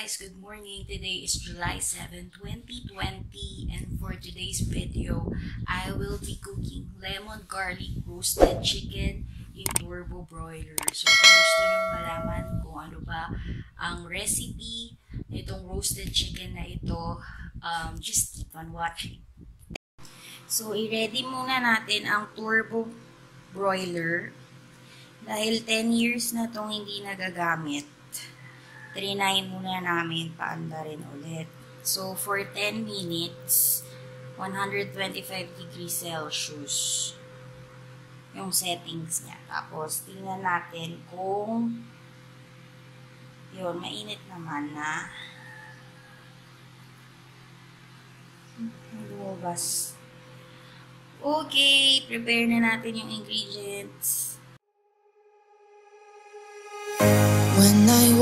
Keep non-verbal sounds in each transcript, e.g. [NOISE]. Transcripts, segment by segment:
guys, good morning. Today is July 7, 2020 and for today's video, I will be cooking lemon garlic roasted chicken in turbo broiler. So kung gusto nyo malaman kung ano ba ang recipe nitong roasted chicken na ito, um, just keep on watching. So i-ready muna natin ang turbo broiler dahil 10 years na itong hindi nagagamit trinay muna namin paanda rin ulit. So, for 10 minutes, 125 degrees Celsius yung settings niya. Tapos, tingnan natin kung yun, mainit naman na lumabas. Okay, prepare na natin yung ingredients.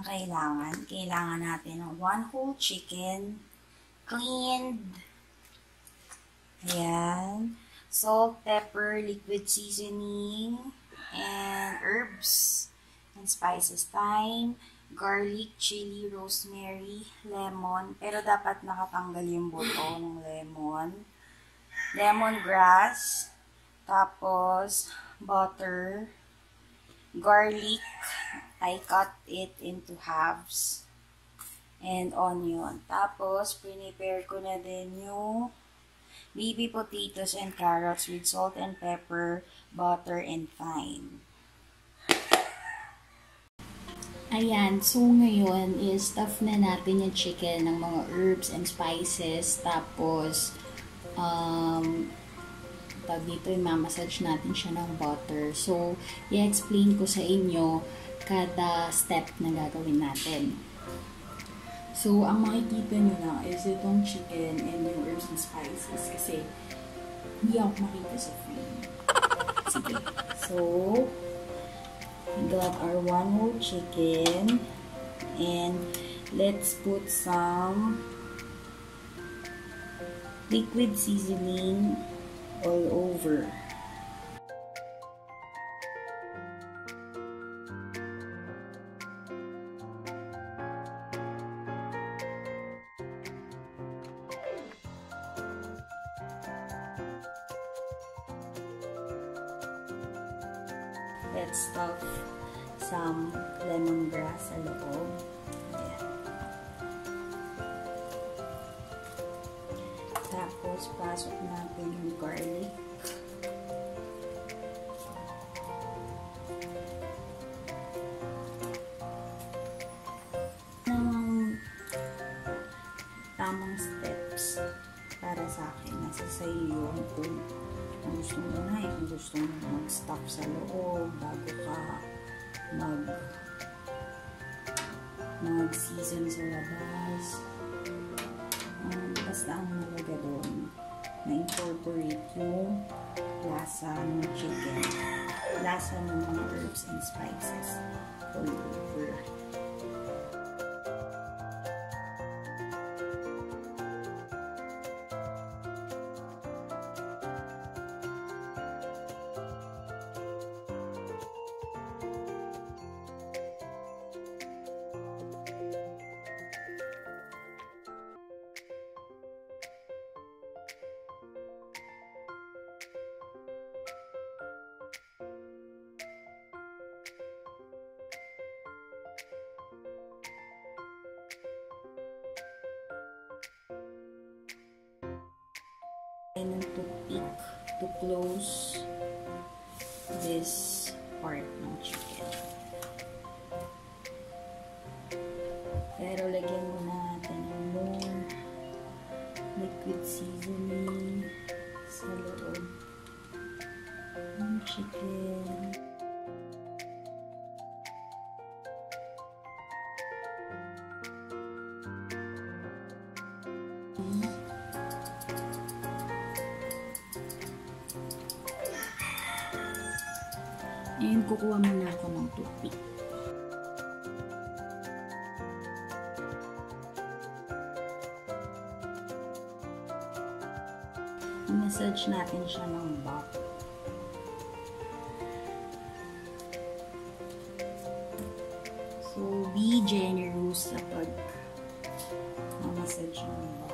Na lahat ng kailangan. Kailangan natin ng one whole chicken, cleaned, ayan, salt, pepper, liquid seasoning, and herbs and spices, thyme, garlic, chili, rosemary, lemon, pero dapat nakatanggal yung buto ng lemon, lemongrass, tapos butter, garlic, I cut it into halves, and onion. Tapos, prepare ko na din yung baby potatoes and carrots with salt and pepper, butter, and thyme. Ayan, so ngayon is stuff na natin yung chicken ng mga herbs and spices. Tapos, um, pag dito, i-massage natin siya ng butter. So, i-explain ko sa inyo kada step na gagawin natin. So, ang makikita nyo lang is itong chicken and yung herbs and spices kasi hindi ako makita sa frame. [LAUGHS] Sige. So, we got our one whole chicken and let's put some liquid seasoning all over. Tapos, pasok natin yung garlic. Ng tamang steps para sa akin. Nasa sa iyo kung kung gusto mo na kung gusto mo mag-stop sa loob bago ka mag mag-season sa labas. Na-incorporate yung lasa ng chicken. Lasa ng mga herbs and spices all over. And toothpick to close this part ng chicken. Pero lagyan muna natin ng more liquid seasoning sa loob ng chicken. Massage natin siya ng butter. So, be generous sa pag massage ng butter.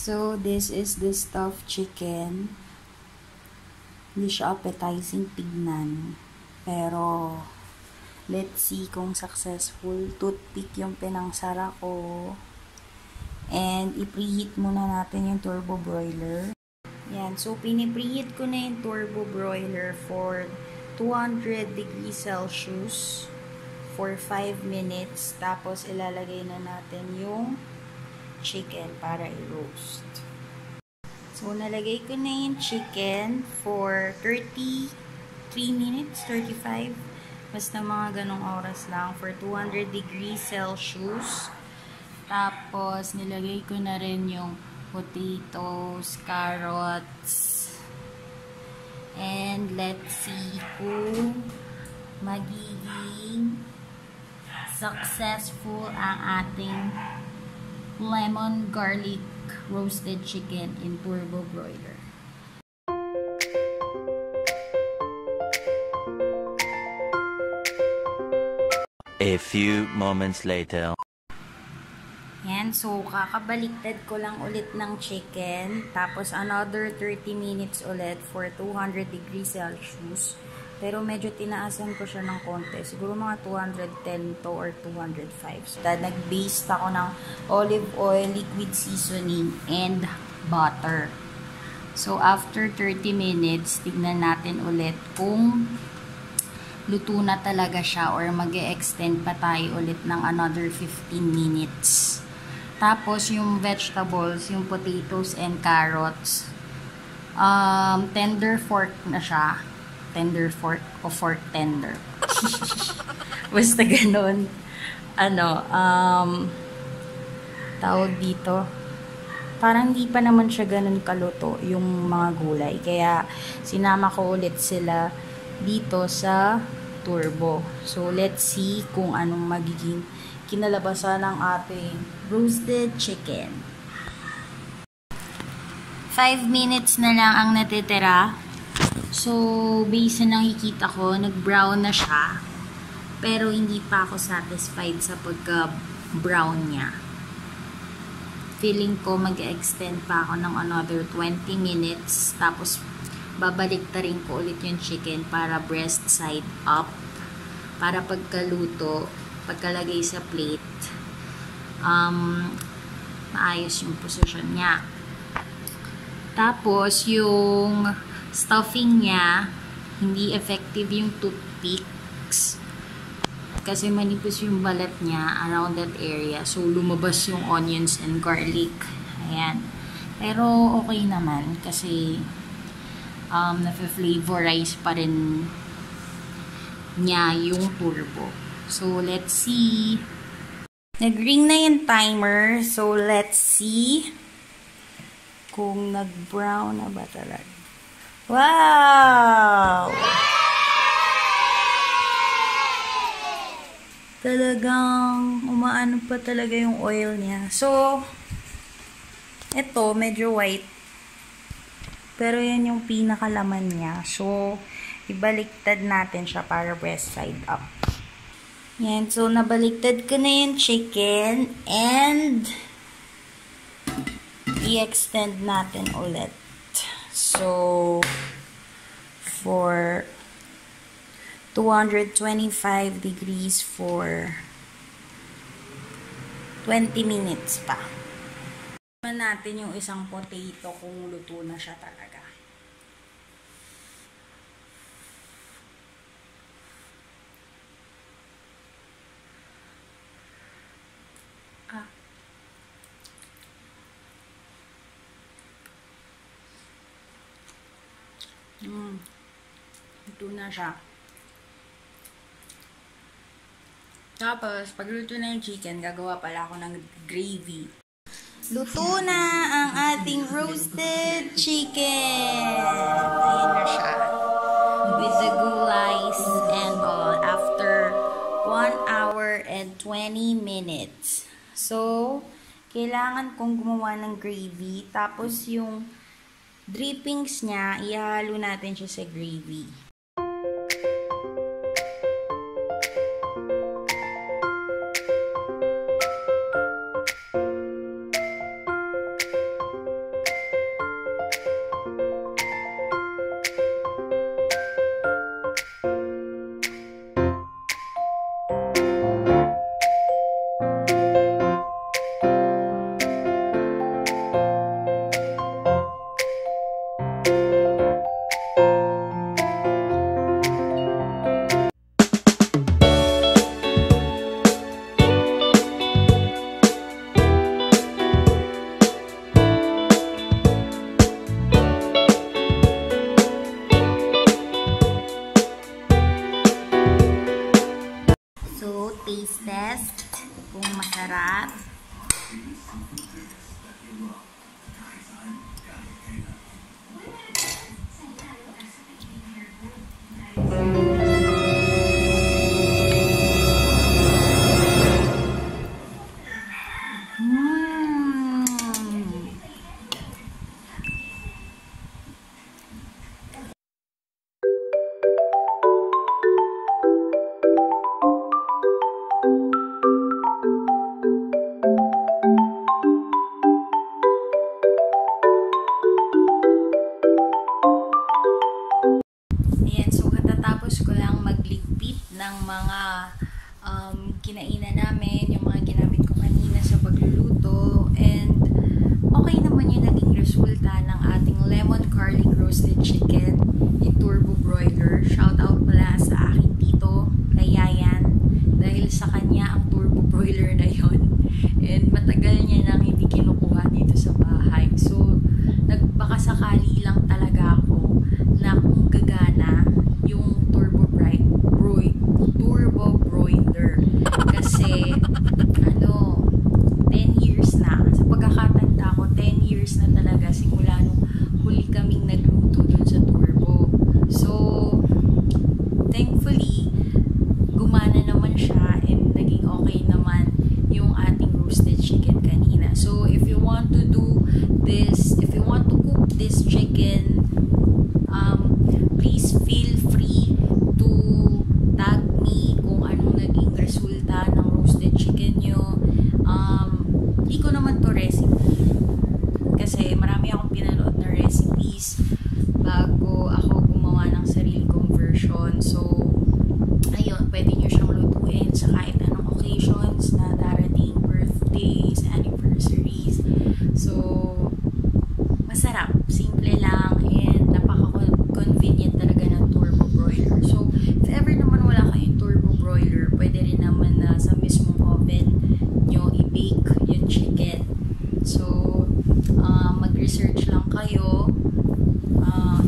So, this is the stuffed chicken. Hindi siya appetizing tignan. Pero, let's see kung successful. Toothpick yung pinangsara ko. And, i-preheat muna natin yung turbo broiler. Yan. So, pinipreheat ko na yung turbo broiler for 200 degrees Celsius for 5 minutes. Tapos, ilalagay na natin yung chicken para i-roast. So, nalagay ko na yung chicken for 33 minutes, 35. Basta mga ganong oras lang for 200 degrees Celsius. Tapos, nilagay ko na rin yung potatoes, carrots. And let's see kung magiging successful ang ating lemon garlic roasted chicken in turbo broiler. A few moments later. Yan, so kakabaliktad ko lang ulit ng chicken. Tapos another 30 minutes ulit for 200 degrees Celsius. Pero medyo tinaasan ko siya ng konti. Siguro mga 210 to or 205. So, nag-baste ako ng olive oil, liquid seasoning, and butter. So, after 30 minutes, tignan natin ulit kung luto na talaga siya or mag extend pa tayo ulit ng another 15 minutes. Tapos, yung vegetables, yung potatoes and carrots, um, tender fork na siya tender fork o fork tender. [LAUGHS] Basta ganun. Ano, um, tawag dito, parang hindi pa naman siya ganun kaluto yung mga gulay. Kaya, sinama ko ulit sila dito sa turbo. So, let's see kung anong magiging kinalabasan ng ating roasted chicken. 5 minutes na lang ang natitira So, base na nakikita ko, nag-brown na siya. Pero hindi pa ako satisfied sa pagka-brown niya. Feeling ko mag-extend pa ako ng another 20 minutes. Tapos, babalik ta rin ko ulit yung chicken para breast side up. Para pagkaluto, pagkalagay sa plate, um, maayos yung position niya. Tapos, yung stuffing niya, hindi effective yung toothpicks. Kasi manipis yung balat niya around that area. So, lumabas yung onions and garlic. Ayan. Pero, okay naman. Kasi, um, na-flavorize pa rin niya yung turbo. So, let's see. Nag-ring na yung timer. So, let's see kung nag-brown na ba talaga. Wow! Talagang umaano pa talaga yung oil niya. So, ito, medyo white. Pero yan yung pinakalaman niya. So, ibaliktad natin siya para breast side up. Yan. So, nabaliktad ko na yung chicken. And, i-extend natin ulit. So, for 225 degrees for 20 minutes pa. Tignan natin yung isang potato kung luto na siya talaga. Mm. Luto na siya. Tapos, pagluto na yung chicken, gagawa pala ako ng gravy. Luto na ang ating roasted chicken. Ayan na siya. With the gulays and all. After 1 hour and 20 minutes. So, kailangan kong gumawa ng gravy. Tapos yung drippings niya, ihalo natin siya sa gravy. Mga um, kinainan namin, yung mga ginamit ko kanina sa pagluluto. And okay naman yung naging resulta ng ating lemon garlic roasted chicken in turbo broiler. Shout out pala sa aking tito, kay Yayan. Dahil sa kanya ang turbo broiler na yon And matagal niya nang hindi kinukuha dito sa bahay. So, nagbakasakali lang talaga ako na kung gagana mag-research lang kayo. Uh,